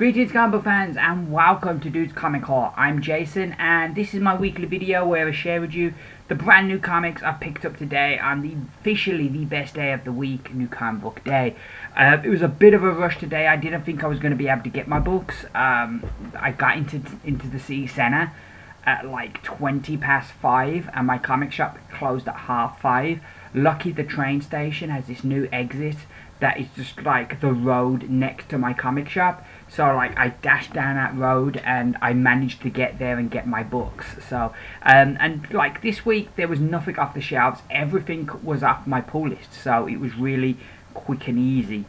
Greetings comic book fans and welcome to Dude's Comic Haul. I'm Jason and this is my weekly video where I share with you the brand new comics I picked up today on the officially the best day of the week, New Comic Book Day. Uh, it was a bit of a rush today. I didn't think I was going to be able to get my books. Um, I got into into the city centre at like 20 past 5 and my comic shop closed at half 5. Lucky the train station has this new exit that is just like the road next to my comic shop. So like I dashed down that road and I managed to get there and get my books. So um, and like this week there was nothing off the shelves. Everything was off my pull list. So it was really quick and easy.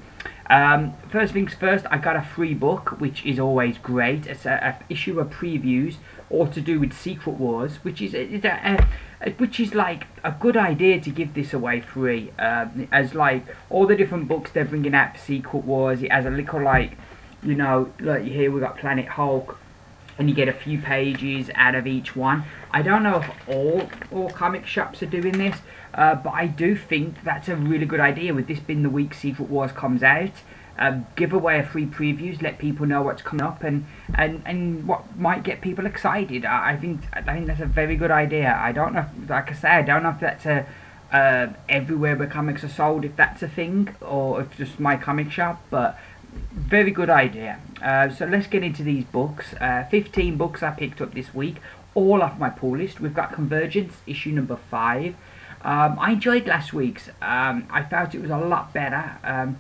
Um, first things first, I got a free book, which is always great. It's a, a issue of previews, all to do with Secret Wars, which is a, a, a, which is like a good idea to give this away free. Um, as like all the different books they're bringing out for Secret Wars, it has a little like, you know, like here we got Planet Hulk, and you get a few pages out of each one. I don't know if all all comic shops are doing this, uh, but I do think that's a really good idea. With this being the week Secret Wars comes out, uh, give away a free previews, let people know what's coming up, and and and what might get people excited. I, I think I think that's a very good idea. I don't know, if, like I say, I don't know if that's a uh, everywhere where comics are sold, if that's a thing, or if just my comic shop, but very good idea. Uh, so let's get into these books. Uh, 15 books I picked up this week, all off my pull list. We've got Convergence, issue number 5. Um, I enjoyed last week's. Um, I felt it was a lot better. Um,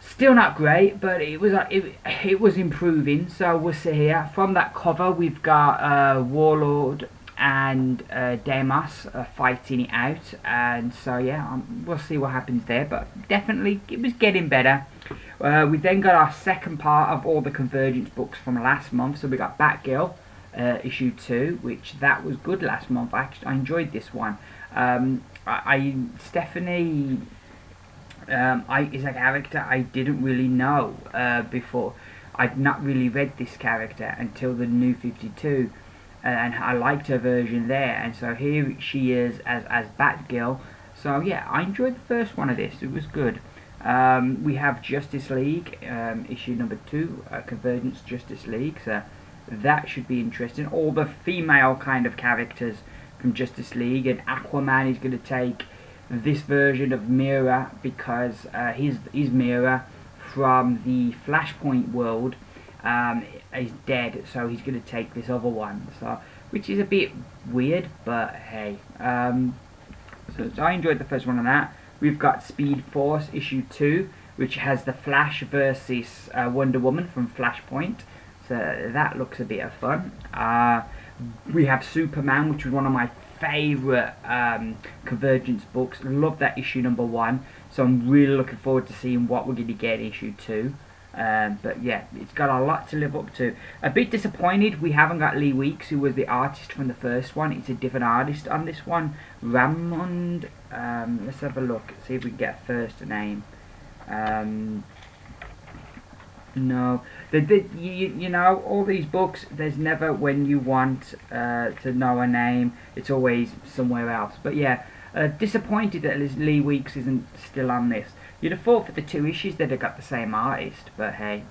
still not great, but it was uh, it, it was improving. So we'll see here. From that cover, we've got uh, Warlord and uh, Deimos uh, fighting it out, and so yeah, um, we'll see what happens there. But definitely, it was getting better. Uh, we then got our second part of all the Convergence books from last month. So we got Batgirl, uh, issue two, which that was good last month. I actually I enjoyed this one. Um, I, I Stephanie um, I is a character I didn't really know uh, before. I'd not really read this character until the new 52 uh, and I liked her version there and so here she is as, as Batgirl so yeah I enjoyed the first one of this it was good um, we have Justice League um, issue number 2 uh, Convergence Justice League so that should be interesting. All the female kind of characters from Justice League and Aquaman is going to take this version of Mera because uh, his, his Mera from the Flashpoint world um, is dead so he's going to take this other one so which is a bit weird but hey um, so, so I enjoyed the first one on that we've got Speed Force issue 2 which has the Flash versus uh, Wonder Woman from Flashpoint so that looks a bit of fun uh, we have Superman which was one of my favourite um, Convergence books. Love that issue number one. So I'm really looking forward to seeing what we're going to get issue two. Um, but yeah, it's got a lot to live up to. A bit disappointed we haven't got Lee Weeks, who was the artist from the first one. It's a different artist on this one. Ramond. Um, let's have a look. See if we can get a first name. Um, no, the, the, you, you know, all these books, there's never when you want uh, to know a name, it's always somewhere else. But yeah, uh, disappointed that Lee Weeks isn't still on this. You'd have thought for the two issues they'd have got the same artist, but hey,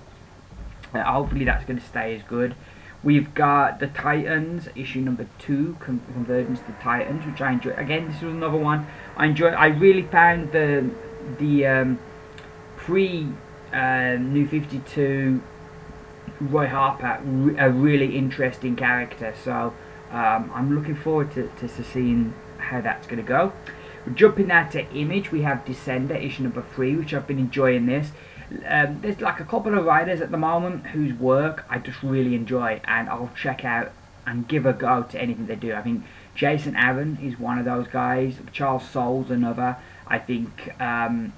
uh, hopefully that's going to stay as good. We've got the Titans, issue number two, Convergence to Titans, which I enjoy. Again, this was another one I enjoyed. I really found the the um, pre uh, New 52 Roy Harper a really interesting character so um, I'm looking forward to, to, to seeing how that's going to go. Jumping now to Image, we have Descender, issue number 3, which I've been enjoying this. Um, there's like a couple of writers at the moment whose work I just really enjoy and I'll check out and give a go to anything they do. I think Jason Aaron is one of those guys, Charles Soule's another. I think um,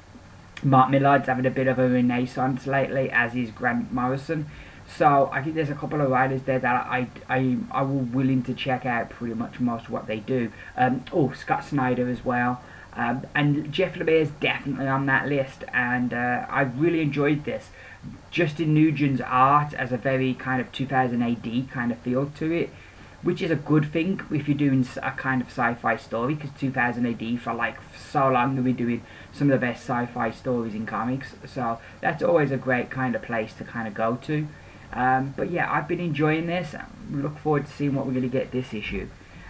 Mark Millar's having a bit of a renaissance lately, as is Grant Morrison. So I think there's a couple of writers there that I I I will willing to check out pretty much most of what they do. Um, oh, Scott Snyder as well. Um, and Jeff Lemire is definitely on that list, and uh, I really enjoyed this. Dustin Nguyen's art has a very kind of 2000 AD kind of feel to it which is a good thing if you're doing a kind of sci-fi story because 2000 AD for like so long they've been doing some of the best sci-fi stories in comics so that's always a great kind of place to kind of go to um, but yeah I've been enjoying this. Look forward to seeing what we're going to get this issue.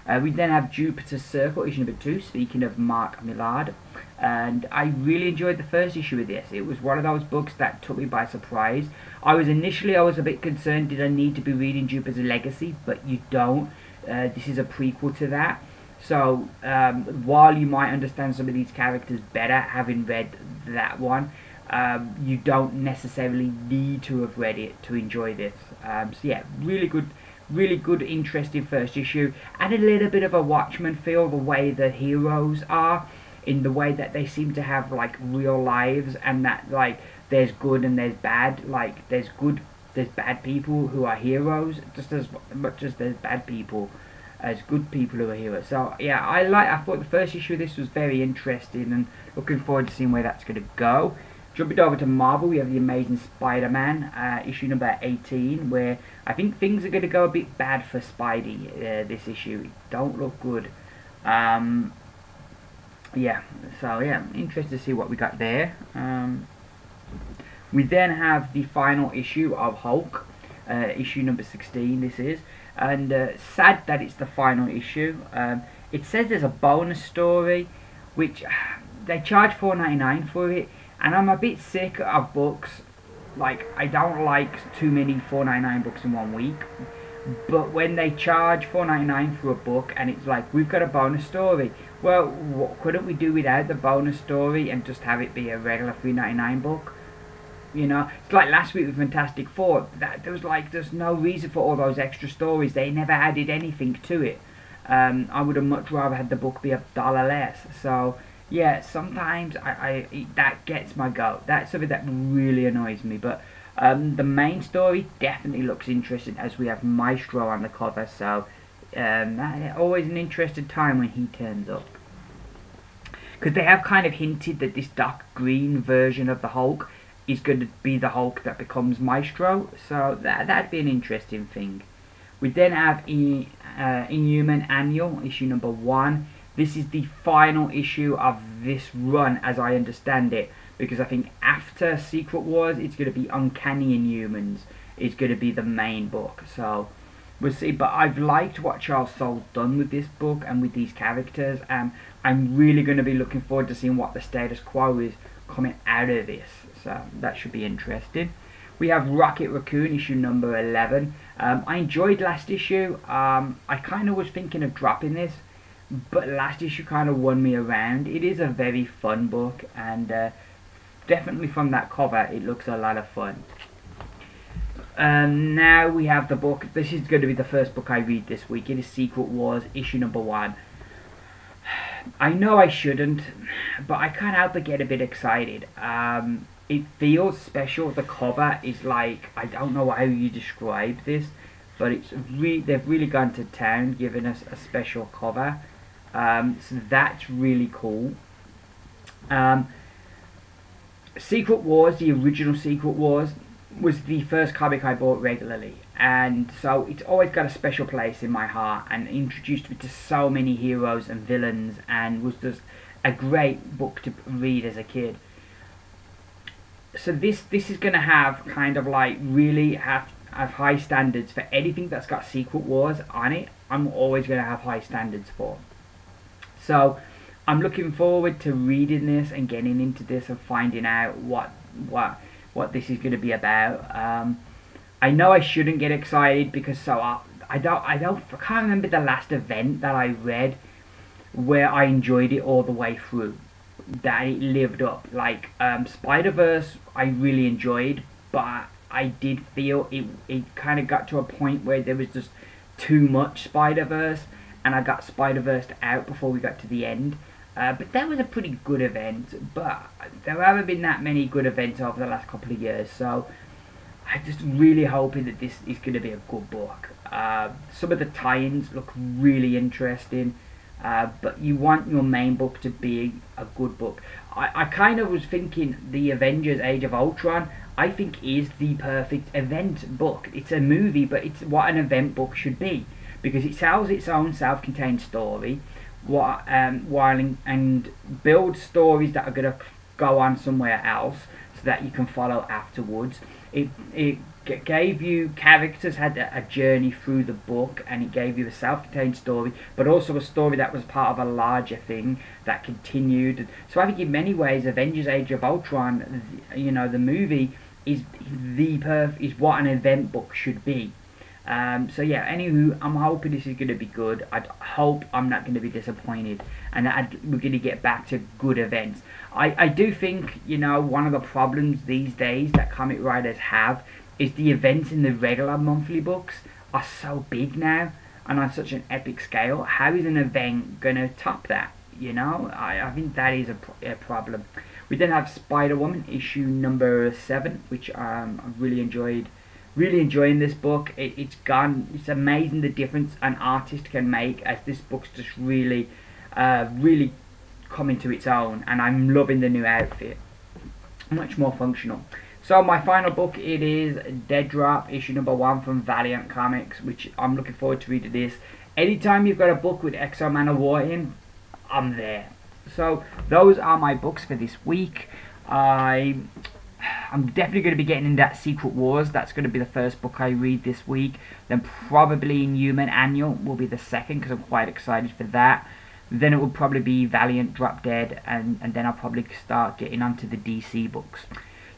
Uh, we then have Jupiter's Circle issue number two speaking of Mark Millar. and I really enjoyed the first issue of this. It was one of those books that took me by surprise. I was initially I was a bit concerned did I need to be reading Jupiter's Legacy? But you don't. Uh, this is a prequel to that. So um, while you might understand some of these characters better having read that one um, you don't necessarily need to have read it to enjoy this um, so yeah really good really good interesting first issue and a little bit of a Watchmen feel the way the heroes are in the way that they seem to have like real lives and that like there's good and there's bad. Like there's good, there's bad people who are heroes just as much as there's bad people as good people who are heroes. So yeah, I like. I thought the first issue of this was very interesting and looking forward to seeing where that's going to go. Jumping over to Marvel, we have the Amazing Spider-Man uh, issue number 18, where I think things are going to go a bit bad for Spidey uh, this issue. It don't look good. Um, yeah, so yeah, interested to see what we got there. Um, we then have the final issue of Hulk, uh, issue number 16 this is, and uh, sad that it's the final issue. Um, it says there's a bonus story, which they charge 4.99 for it, and I'm a bit sick of books. Like I don't like too many 4.99 books in one week. But when they charge 4.99 for a book and it's like we've got a bonus story, well, what, couldn't we do without the bonus story and just have it be a regular 3.99 book? You know, it's like last week with Fantastic Four. That there was like there's no reason for all those extra stories. They never added anything to it. Um, I would have much rather had the book be a dollar less. So yeah, sometimes I, I that gets my goat. That's something that really annoys me. But um, the main story definitely looks interesting as we have Maestro on the cover. So um, always an interesting time when he turns up. Because they have kind of hinted that this dark green version of the Hulk is going to be the Hulk that becomes Maestro. So that, that'd be an interesting thing. We then have in, uh, Inhuman Annual, issue number one. This is the final issue of this run, as I understand it. Because I think after Secret Wars, it's going to be Uncanny Inhumans. It's going to be the main book. So we'll see. But I've liked what Charles Soule's done with this book and with these characters. Um, I'm really going to be looking forward to seeing what the status quo is coming out of this. So that should be interesting. We have Rocket Raccoon issue number 11. Um, I enjoyed last issue. Um, I kind of was thinking of dropping this, but last issue kind of won me around. It is a very fun book, and uh, definitely from that cover, it looks a lot of fun. Um, now we have the book. This is going to be the first book I read this week. It is Secret Wars, issue number one. I know I shouldn't, but I can't help but get a bit excited. Um, it feels special. The cover is like I don't know how you describe this, but it's re- they've really gone to town, giving us a special cover. Um, so that's really cool. Um, Secret Wars, the original Secret Wars, was the first comic I bought regularly, and so it's always got a special place in my heart, and introduced me to so many heroes and villains, and was just a great book to read as a kid. So this this is gonna have kind of like really have have high standards for anything that's got Secret Wars on it. I'm always gonna have high standards for. So I'm looking forward to reading this and getting into this and finding out what what what this is going to be about. Um, I know I shouldn't get excited because so I, I don't I don't I can't remember the last event that I read where I enjoyed it all the way through. That it lived up. Like um, Spider Verse, I really enjoyed, but I did feel it it kind of got to a point where there was just too much Spider Verse, and I got Spider Verse out before we got to the end. Uh, but that was a pretty good event, but there haven't been that many good events over the last couple of years, so I'm just really hoping that this is going to be a good book. Uh, some of the tie-ins look really interesting, uh, but you want your main book to be a good book. I, I kind of was thinking the Avengers Age of Ultron, I think is the perfect event book. It's a movie, but it's what an event book should be because it tells its own self-contained story, what um, while in, and builds stories that are going to go on somewhere else so that you can follow afterwards. It it gave you characters had a, journey through the book and it gave you a self-contained story but also a story that was part of a larger thing that continued so i think in many ways avengers age of ultron you know the movie is the perf is what an event book should be um, so yeah, anywho, I'm hoping this is going to be good. I hope I'm not going to be disappointed, and that we're going to get back to good events. I, I do think you know one of the problems these days that comic writers have is the events in the regular monthly books are so big now and on such an epic scale. How is an event going to top that? You know, I, I think that is a, a problem. We then have Spider Woman issue number seven, which um, I really enjoyed really enjoying this book. It, it's gone. It's amazing the difference an artist can make as this book's just really, uh, really coming to its own. And I'm loving the new outfit. Much more functional. So my final book, it is Dead Drop, issue number one from Valiant Comics, which I'm looking forward to reading this. Anytime you've got a book with X-O War in, I'm there. So those are my books for this week. I I'm definitely going to be getting into that Secret Wars. That's going to be the first book I read this week. Then probably Inhuman Annual will be the second because I'm quite excited for that. Then it will probably be Valiant Drop Dead, and, and then I'll probably start getting onto the DC books.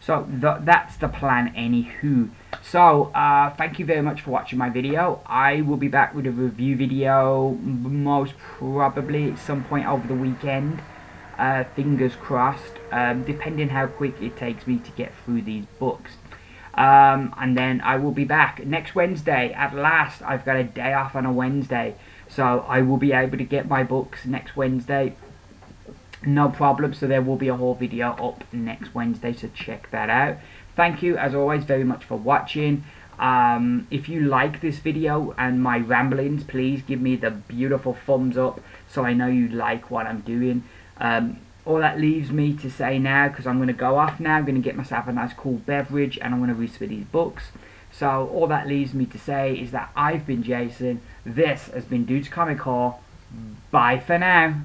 So th that's the plan anywho. So uh, thank you very much for watching my video. I will be back with a review video most probably at some point over the weekend uh, fingers crossed, um, depending how quick it takes me to get through these books. Um, and then I will be back next Wednesday. At last, I've got a day off on a Wednesday, so I will be able to get my books next Wednesday. No problem, so there will be a whole video up next Wednesday, so check that out. Thank you, as always, very much for watching. Um, if you like this video and my ramblings, please give me the beautiful thumbs up so I know you like what I'm doing. Um, all that leaves me to say now, because I'm going to go off now, I'm going to get myself a nice cool beverage and I'm going to read some of these books. So all that leaves me to say is that I've been Jason, this has been Dudes Comic Haul, bye for now.